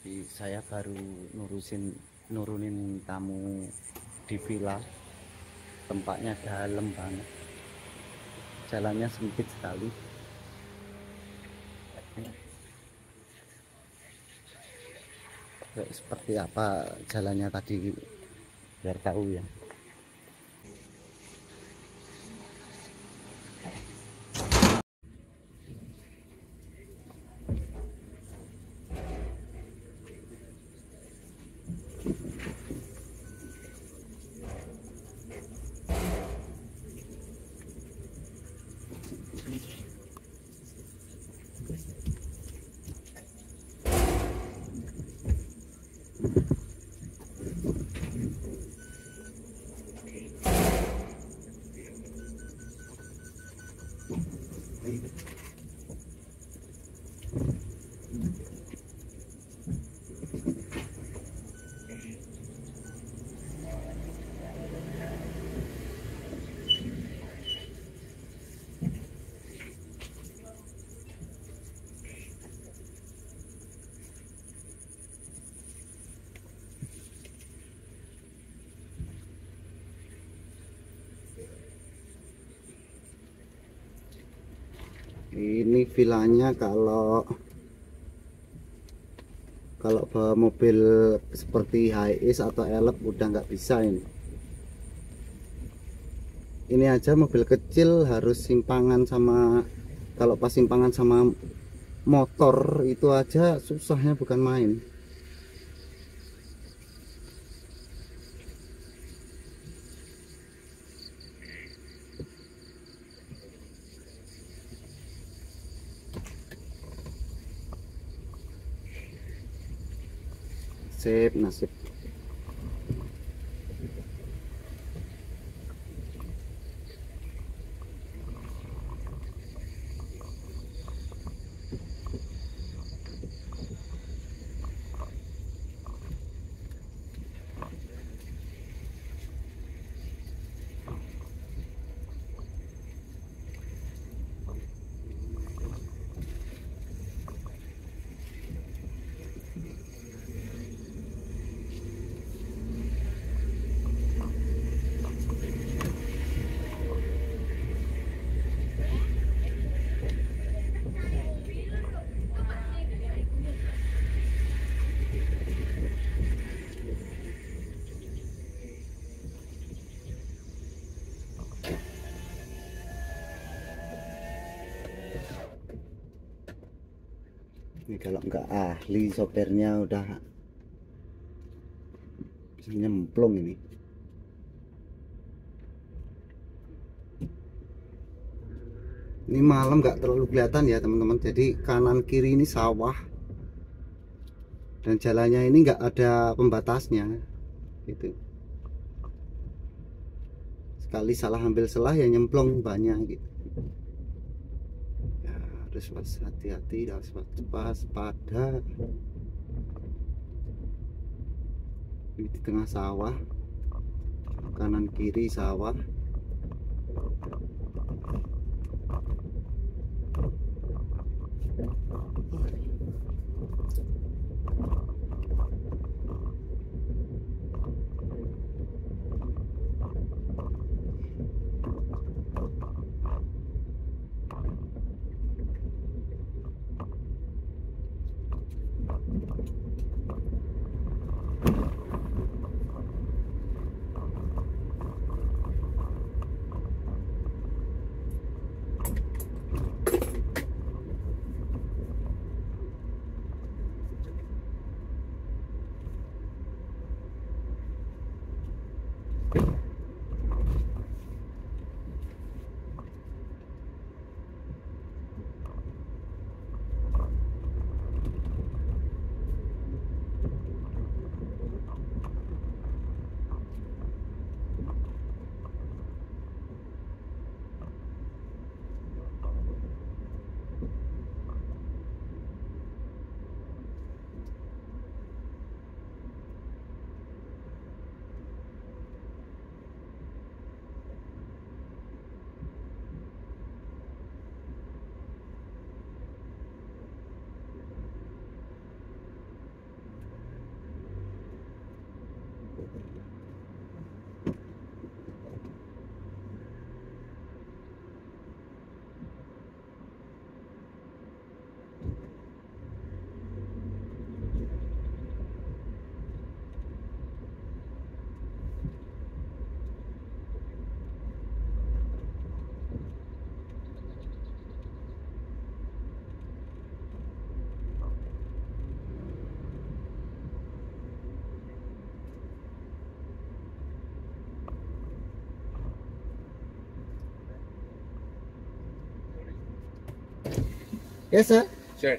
Saya baru nurusin nurunin tamu di villa. Tempatnya dalam banget. Jalannya sempit sekali. Seperti apa jalannya tadi? Biar tahu ya ini villanya kalau kalau bawa mobil seperti Hiace atau Elep udah nggak bisa ini. Ini aja mobil kecil harus simpangan sama kalau pas simpangan sama motor itu aja susahnya bukan main Nasib, nasib. Kalau nggak ahli sopirnya udah bisa nyemplung ini. Ini malam nggak terlalu kelihatan ya teman-teman. Jadi kanan kiri ini sawah dan jalannya ini nggak ada pembatasnya, gitu. Sekali salah ambil selah ya nyemplung banyak gitu harus mas hati-hati harus mas pada di tengah sawah kanan kiri sawah oh. Yes, sir. Sure.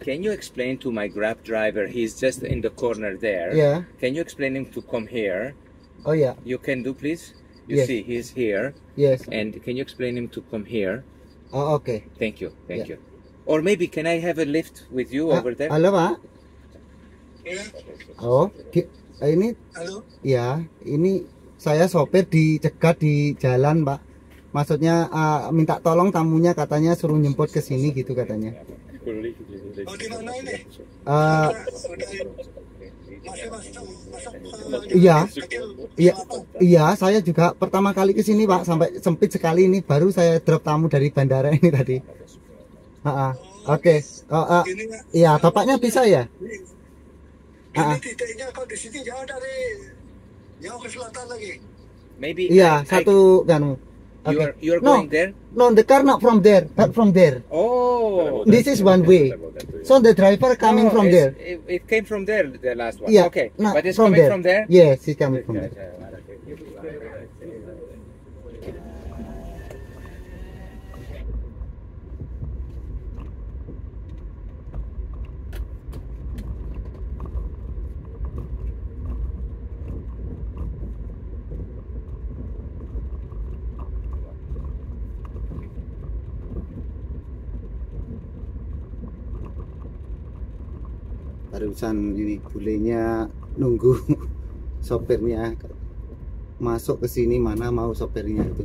Can you explain to my Grab driver? He's just in the corner there. Yeah. Can you explain him to come here? Oh yeah. You can do, please. You Yes. see, he's here, Yes. and can you explain him to come here? Oh, okay. Thank you. Thank Yeah. you. Or maybe can I have a lift with you Ah, over there? Halo, Pak. Ya, Oh, di- ini halo. ya, ini saya sopir dicegat di jalan, Pak. Maksudnya ah, minta tolong tamunya katanya suruh nyemput ke sini gitu katanya. Oh, di mana ini? Ke Iya. iya, iya, saya juga pertama kali ke sini, Pak, sampai sempit sekali ini baru saya drop tamu dari bandara ini tadi. Ah. Oke. Ah, Ini ya. iya, bapaknya bisa ya? Ini titiknya kalau di sini jauh dari jauh ke selatan lagi. Maybe. Iya, I- satu kan. You are you are No. going there? No, the car not from there, but from there. Oh. This is one way. So the driver coming No, from there. It, it came from there, the last one. Yeah. Okay. no, but it's from coming there. from there? Yes, he's coming from there. Barusan ini bulenya nunggu sopirnya masuk ke sini mana mau sopirnya itu.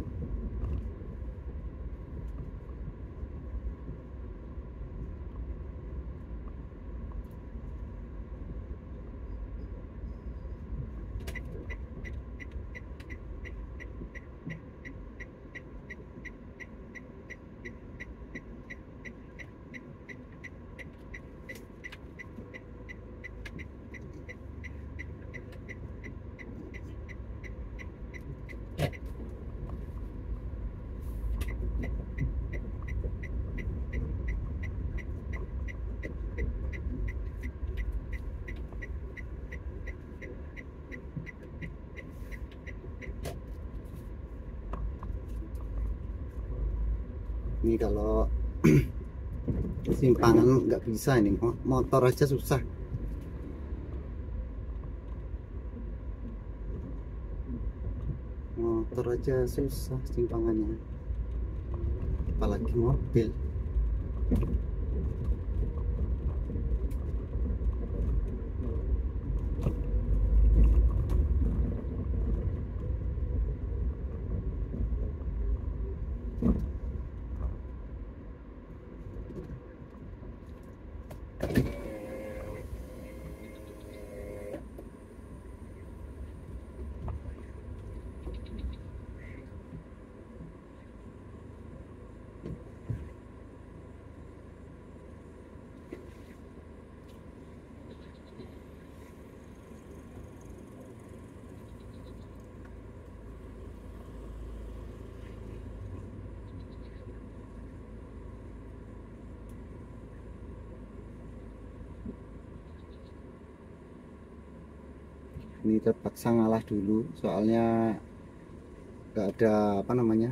Ini kalau simpangan nggak bisa ini Mo- motor aja susah. Motor aja susah simpangannya. Apalagi mobil. Ini terpaksa ngalah dulu. Soalnya nggak ada apa namanya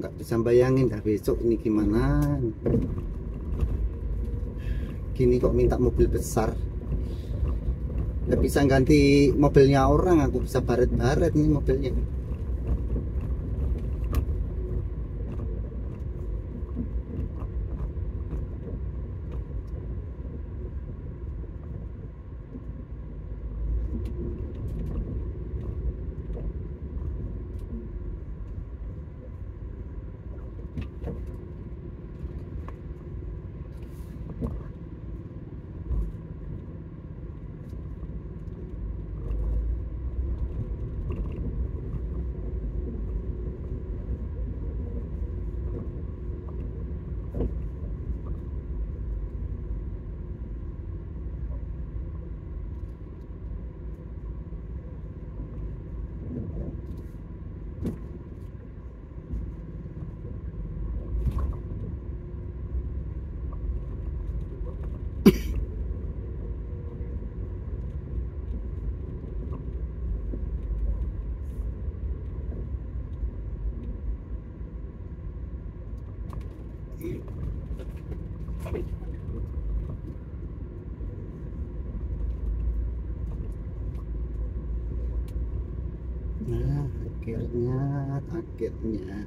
nggak bisa bayangin dah besok ini gimana. Gini kok minta mobil besar. Nggak bisa ganti mobilnya orang aku bisa baret-baret nih mobilnya nah akhirnya akhirnya.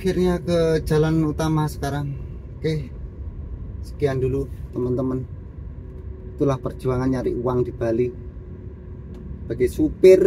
Akhirnya ke jalan utama sekarang. Oke sekian dulu teman-teman. Itulah perjuangan nyari uang di Bali. Sebagai supir